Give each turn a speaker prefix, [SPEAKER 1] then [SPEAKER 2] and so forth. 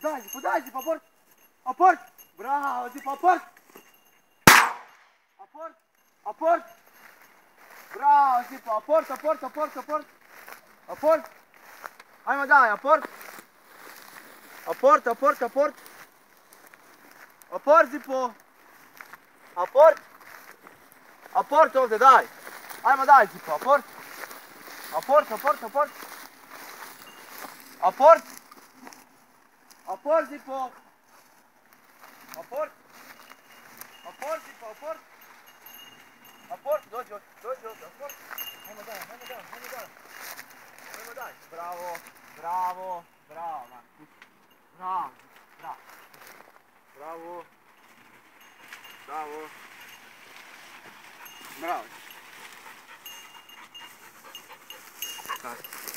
[SPEAKER 1] dai, Zipo, dai, Zipo, aport! Aport! Bravo, Zipo, aport! Aport! Aport! Bravo, Zipo, aport, aport, aport, aport! Aport! Hai mă, dai, aport! Aport, aport, aport! Aport, Zipo! Aport! Aport, uite, dai! Hai mă, dai, Zipo, aport! Aport, aport, aport! Aport! Apporzipo. Apport. Apporzipo, apport. Apport, dođi ovdje, dođi dođi, apport. Hajmo daj, hajmo daj, hajmo daj. Hajmo daj. Bravo, bravo, bravo, Bravo, bravo. Bravo. Bravo. Bravo. Tako.